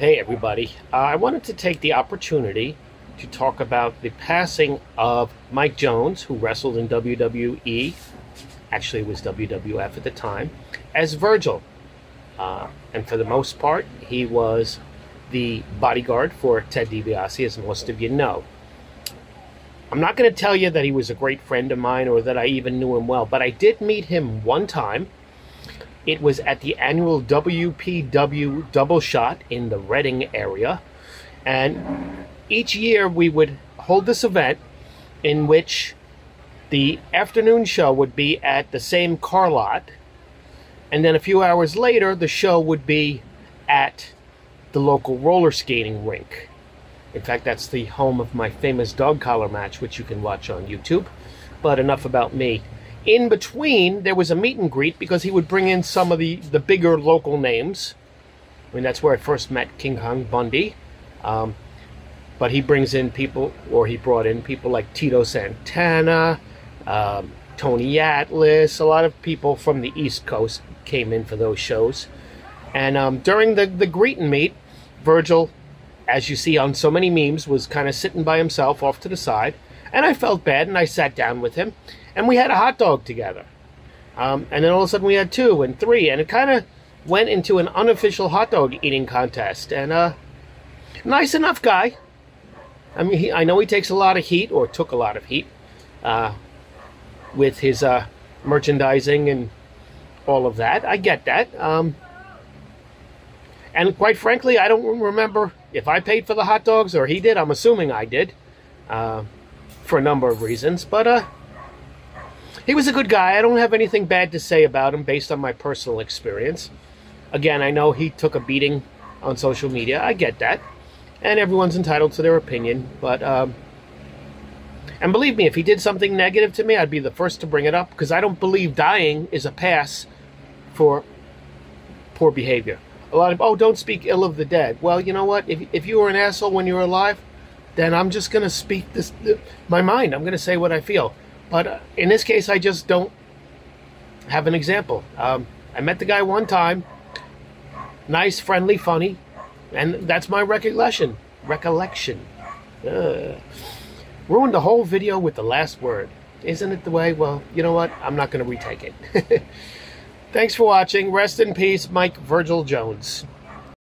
Hey, everybody. Uh, I wanted to take the opportunity to talk about the passing of Mike Jones, who wrestled in WWE, actually, it was WWF at the time, as Virgil. Uh, and for the most part, he was the bodyguard for Ted DiBiase, as most of you know. I'm not going to tell you that he was a great friend of mine or that I even knew him well, but I did meet him one time it was at the annual WPW double shot in the Reading area. And each year we would hold this event in which the afternoon show would be at the same car lot. And then a few hours later, the show would be at the local roller skating rink. In fact, that's the home of my famous dog collar match, which you can watch on YouTube. But enough about me in between, there was a meet and greet because he would bring in some of the, the bigger local names. I mean, that's where I first met King Kong Bundy. Um, but he brings in people, or he brought in people like Tito Santana, um, Tony Atlas. A lot of people from the East Coast came in for those shows. And um, during the, the greet and meet, Virgil, as you see on so many memes, was kind of sitting by himself off to the side. And I felt bad, and I sat down with him and we had a hot dog together. Um, and then all of a sudden we had two and three, and it kind of went into an unofficial hot dog eating contest. And uh, nice enough guy. I mean, he, I know he takes a lot of heat, or took a lot of heat, uh, with his uh, merchandising and all of that. I get that. Um, and quite frankly, I don't remember if I paid for the hot dogs or he did. I'm assuming I did, uh, for a number of reasons. But uh, he was a good guy. I don't have anything bad to say about him based on my personal experience. Again, I know he took a beating on social media. I get that. And everyone's entitled to their opinion. But, um, and believe me, if he did something negative to me, I'd be the first to bring it up because I don't believe dying is a pass for poor behavior. A lot of, oh, don't speak ill of the dead. Well, you know what? If, if you were an asshole when you were alive, then I'm just going to speak this, my mind. I'm going to say what I feel. But uh, in this case, I just don't have an example. Um, I met the guy one time. Nice, friendly, funny. And that's my recollection. Recollection. Uh, ruined the whole video with the last word. Isn't it the way? Well, you know what? I'm not going to retake it. Thanks for watching. Rest in peace, Mike Virgil Jones.